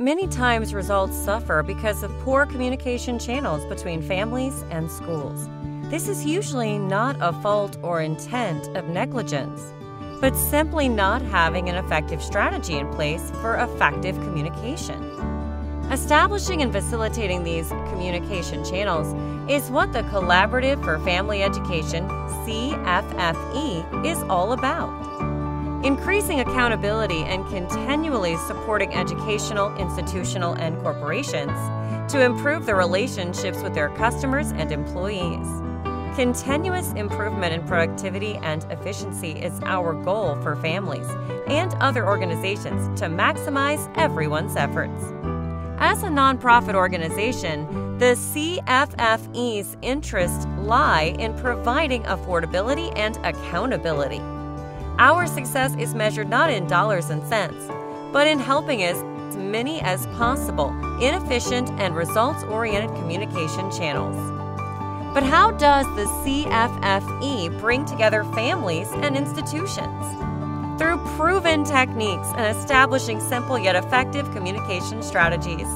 Many times results suffer because of poor communication channels between families and schools. This is usually not a fault or intent of negligence, but simply not having an effective strategy in place for effective communication. Establishing and facilitating these communication channels is what the Collaborative for Family Education CFFE is all about. Increasing accountability and continually supporting educational, institutional, and corporations to improve the relationships with their customers and employees. Continuous improvement in productivity and efficiency is our goal for families and other organizations to maximize everyone's efforts. As a nonprofit organization, the CFFE's interests lie in providing affordability and accountability. Our success is measured not in dollars and cents, but in helping as many as possible in efficient and results oriented communication channels. But how does the CFFE bring together families and institutions? Through proven techniques and establishing simple yet effective communication strategies.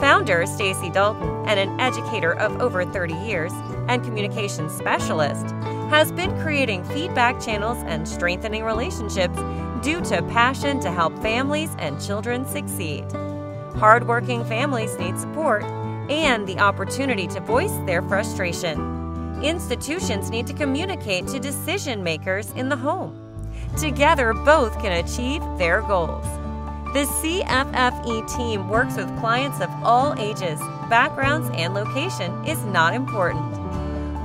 Founder Stacy Dalton, and an educator of over 30 years and communications specialist, has been creating feedback channels and strengthening relationships due to passion to help families and children succeed. Hardworking families need support and the opportunity to voice their frustration. Institutions need to communicate to decision makers in the home. Together, both can achieve their goals. The CFFE team works with clients of all ages, backgrounds, and location is not important.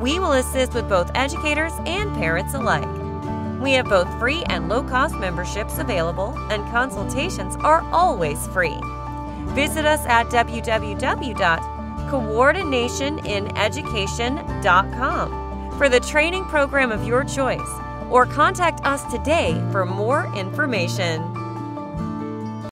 We will assist with both educators and parents alike. We have both free and low cost memberships available, and consultations are always free. Visit us at www.coordinationineducation.com for the training program of your choice, or contact us today for more information.